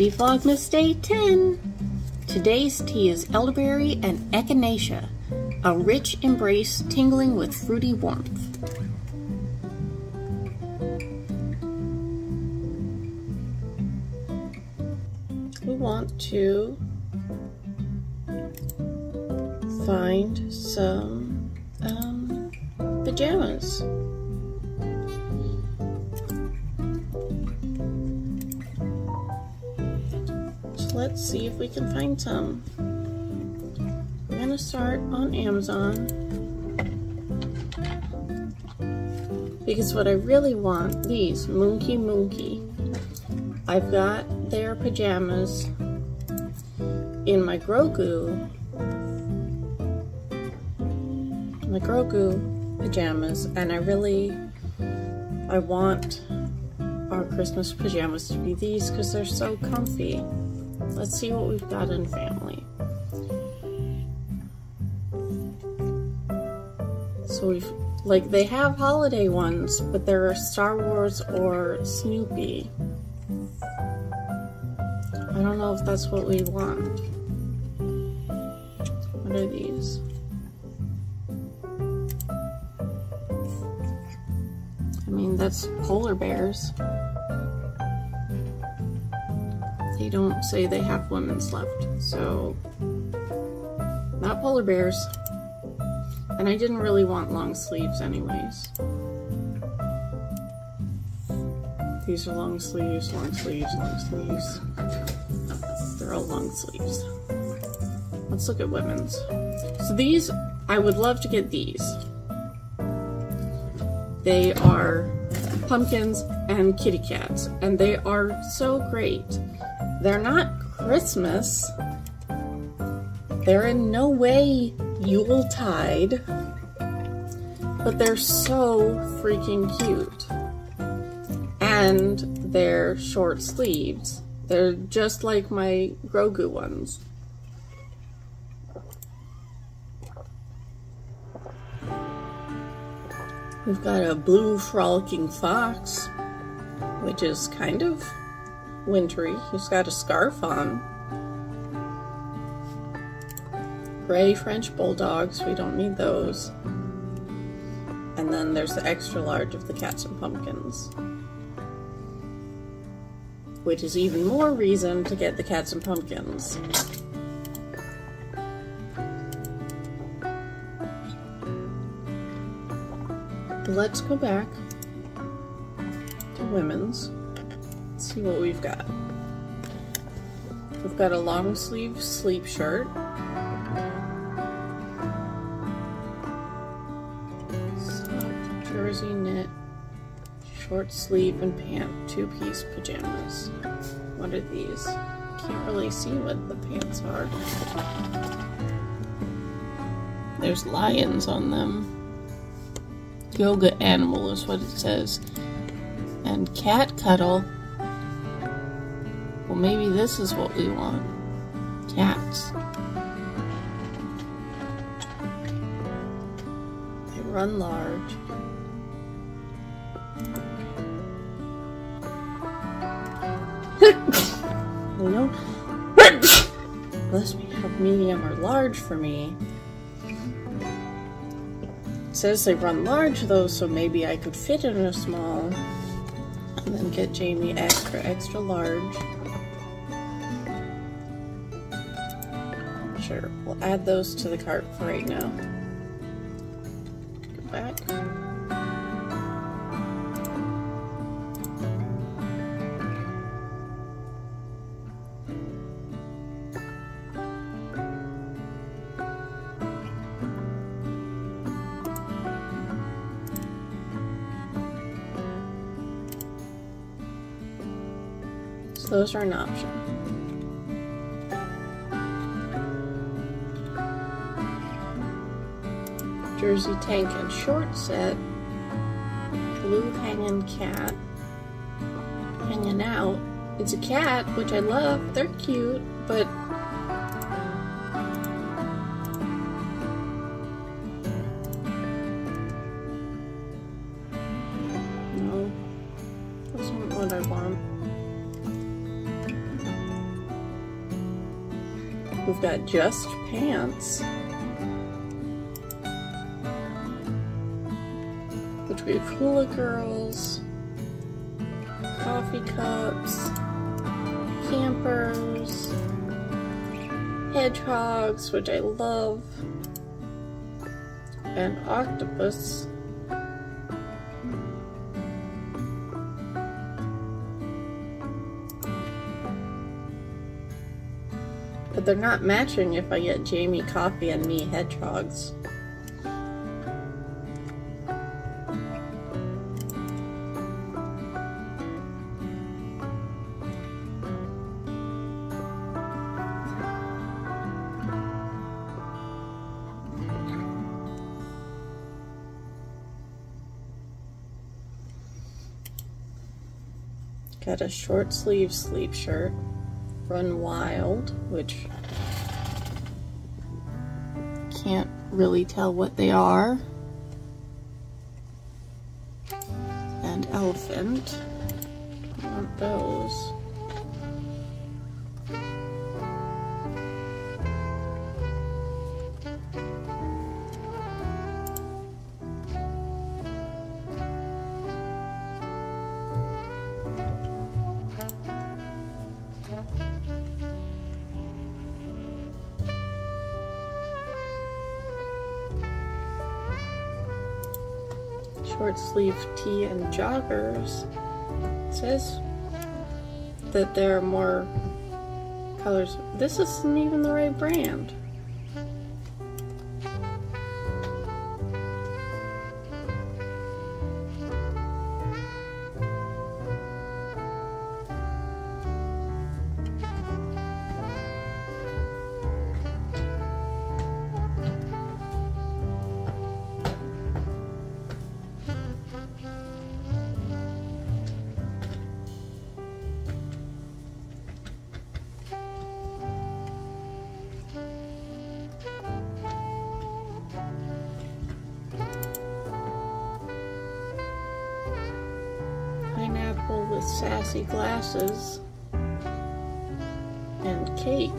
Happy Vlogmas Day 10! Today's tea is elderberry and echinacea, a rich embrace tingling with fruity warmth. We want to find some um, pajamas. Let's see if we can find some. I'm gonna start on Amazon because what I really want, these Munki Munki, I've got their pajamas in my Grogu, my Grogu pajamas, and I really, I want our Christmas pajamas to be these because they're so comfy. Let's see what we've got in family. So we've, like, they have holiday ones, but they're Star Wars or Snoopy. I don't know if that's what we want. What are these? I mean, that's polar bears. They don't say they have women's left. So, not polar bears. And I didn't really want long sleeves anyways. These are long sleeves, long sleeves, long sleeves. They're all long sleeves. Let's look at women's. So these, I would love to get these. They are pumpkins and kitty cats, and they are so great. They're not Christmas. They're in no way Yuletide. But they're so freaking cute. And they're short sleeves. They're just like my Grogu ones. We've got a blue frolicking fox, which is kind of wintry. He's got a scarf on. Gray French Bulldogs, we don't need those. And then there's the extra large of the Cats and Pumpkins. Which is even more reason to get the Cats and Pumpkins. Let's go back to women's see what we've got. We've got a long sleeve sleep shirt. Soft jersey knit, short sleeve and pant, two-piece pajamas. What are these? Can't really see what the pants are. There's lions on them. Yoga animal is what it says. And cat cuddle maybe this is what we want. Cats. They run large. they don't unless we have medium or large for me. It says they run large though, so maybe I could fit in a small and then get Jamie extra, extra large. Sure, we'll add those to the cart for right now. Go back. So those are an option. Jersey tank and short set, blue hanging cat, hanging out. It's a cat, which I love. They're cute, but no, that's not what I want. We've got just pants. Have hula girls, coffee cups, campers, hedgehogs, which I love, and octopus. But they're not matching if I get Jamie coffee and me hedgehogs. Got a short sleeve sleep shirt. Run Wild, which can't really tell what they are. And Elephant. Want those. Short sleeve tee and joggers. It says that there are more colors. This isn't even the right brand. With sassy glasses and cake.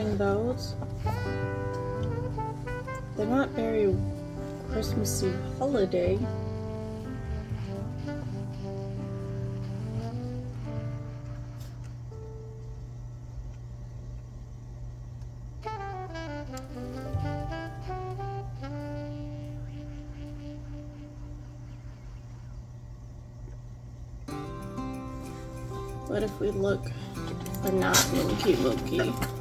Getting those? They're not very Christmassy holiday. What if we look for not Munki Munki?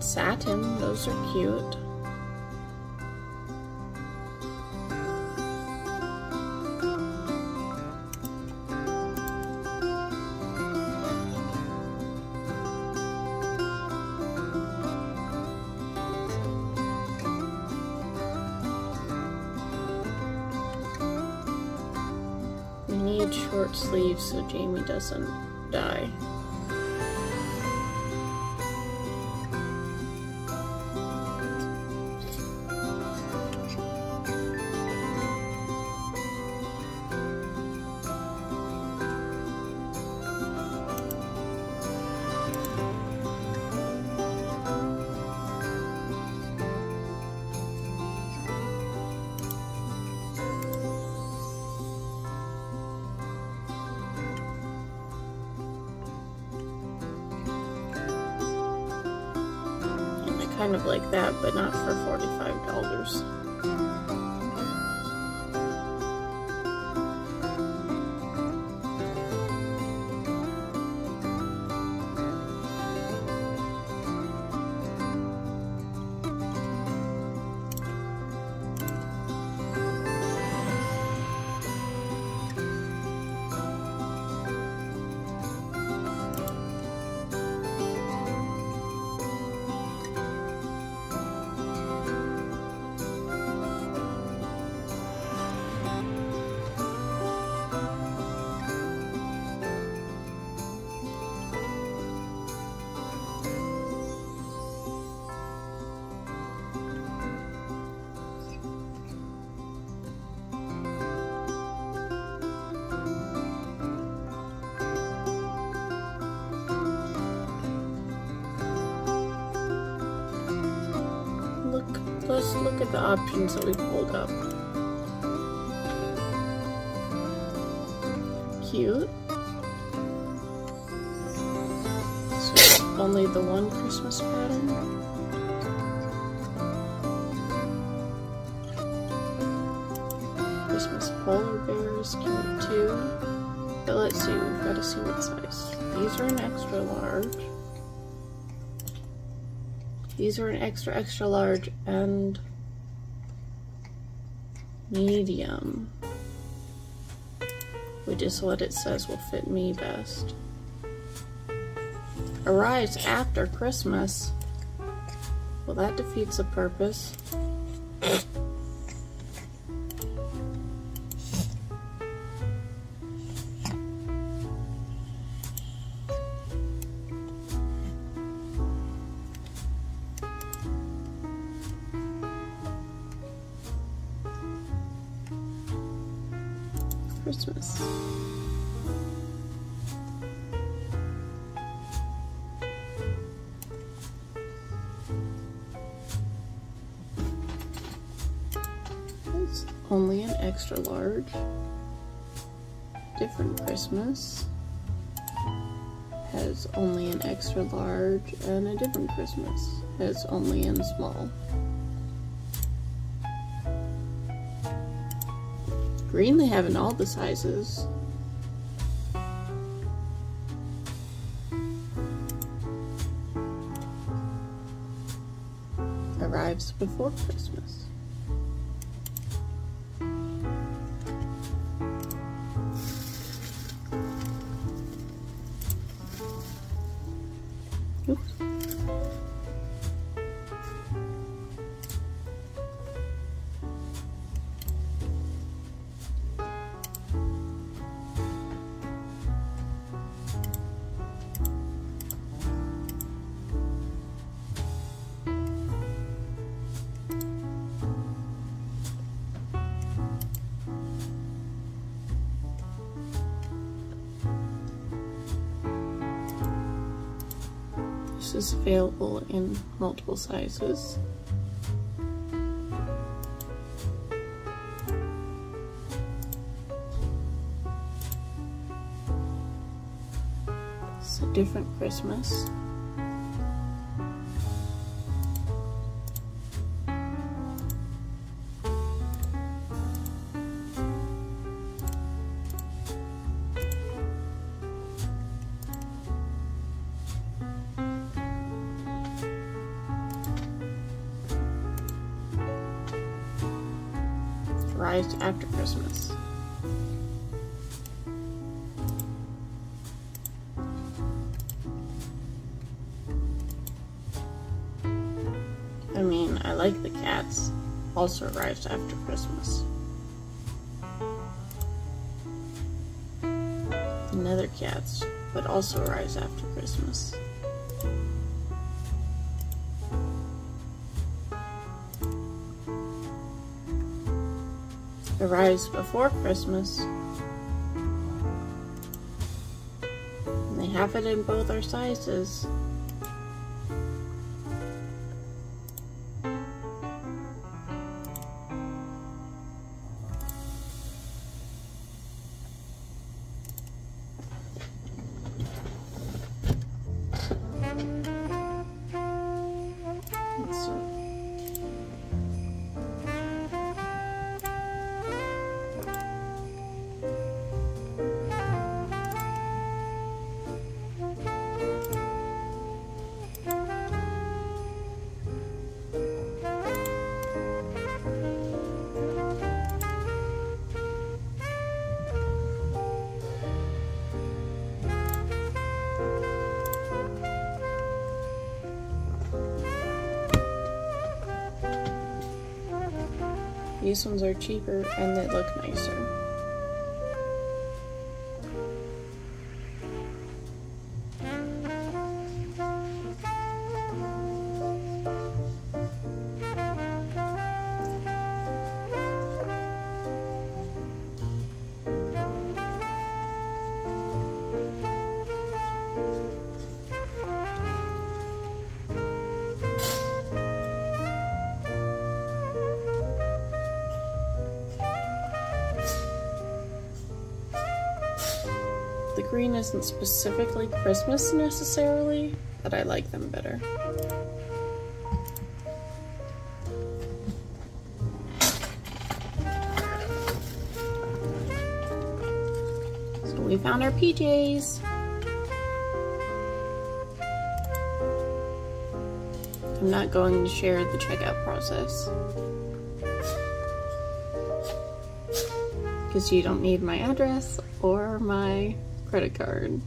Satin, those are cute. We need short sleeves so Jamie doesn't die. Kind of like that, but not for $45. Let's look at the options that we pulled up. Cute. So only the one Christmas pattern. Christmas polar bear is cute too. But let's see, we've got to see what size. These are an extra large. These are an extra, extra large and medium, which is what it says will fit me best. Arrives after Christmas. Well, that defeats the purpose. Only an extra large. Different Christmas. Has only an extra large and a different Christmas. Has only in small. Green they have in all the sizes. Arrives before Christmas. Is available in multiple sizes. It's a different Christmas. After Christmas. I mean, I like the cats. Also arrives after Christmas. Another cats, but also arrives after Christmas. Arrives before Christmas. And they have it in both our sizes. These ones are cheaper and they look nicer. Green isn't specifically Christmas necessarily, but I like them better. So we found our PJs. I'm not going to share the checkout process. Because you don't need my address or my credit card.